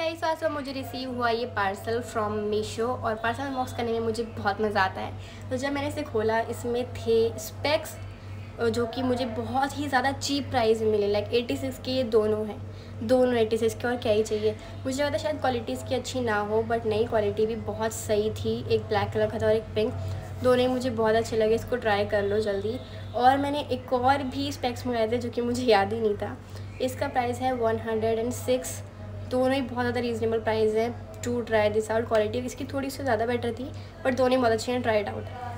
Guys आज तो मुझे रिसीव हुआ ये पार्सल फ्रॉम मीशो और पार्सल अनबॉक्स करने में मुझे बहुत मज़ा आता है। तो जब मैंने इसे खोला, इसमें थे स्पेक्स जो कि मुझे बहुत ही ज़्यादा चीप प्राइस में मिले। लाइक एटी सिक्स के ये दोनों हैं। दोनों एटी सिक्स के और क्या ही चाहिए। मुझे था शायद क्वालिटी इसकी अच्छी ना हो बट नई क्वालिटी भी बहुत सही थी। एक ब्लैक कलर का था और एक पिंक दोनों ही मुझे बहुत अच्छे लगे। इसको ट्राई कर लो जल्दी। और मैंने एक और भी स्पेक्स मंगाए थे जो कि मुझे याद ही नहीं था। इसका प्राइस है वन हंड्रेड एंड सिक्स दोनों ही बहुत ज़्यादा रीज़नेबल प्राइस है to try this out quality इसकी थोड़ी सी ज़्यादा बेटर थी बट दोनों ही बहुत अच्छी हैं ट्राई आउट